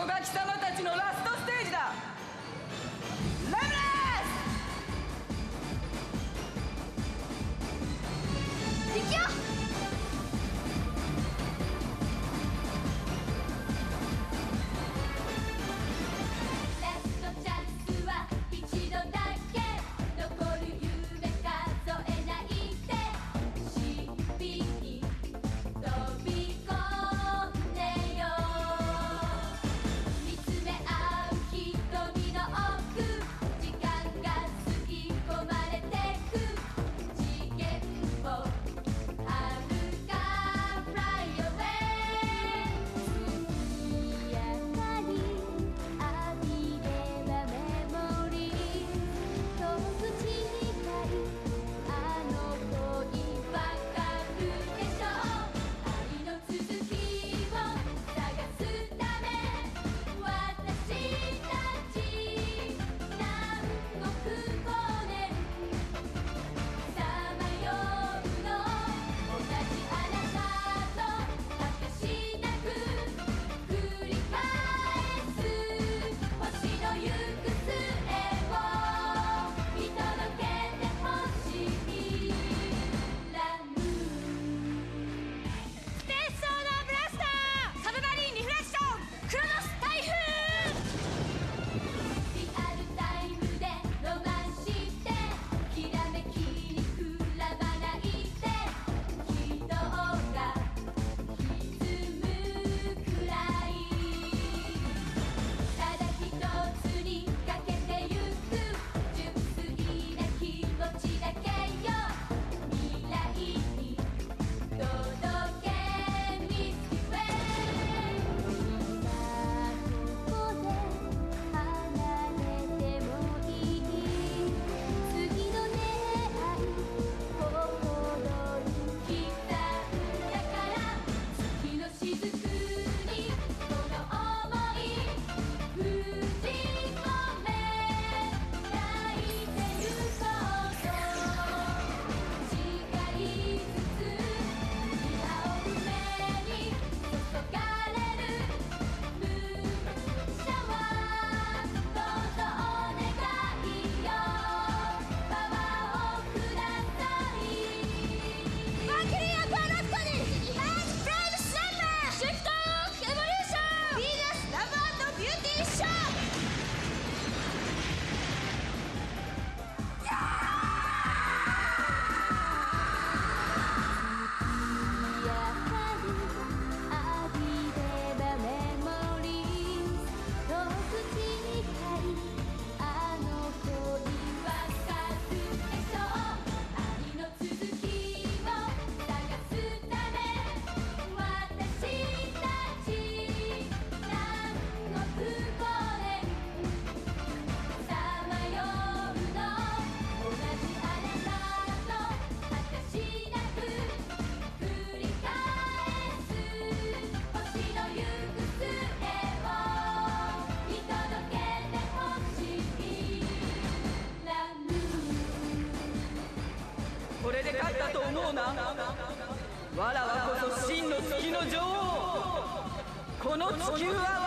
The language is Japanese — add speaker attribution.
Speaker 1: 小垣様たちのラストわらわこそ真の月の女王。この地球は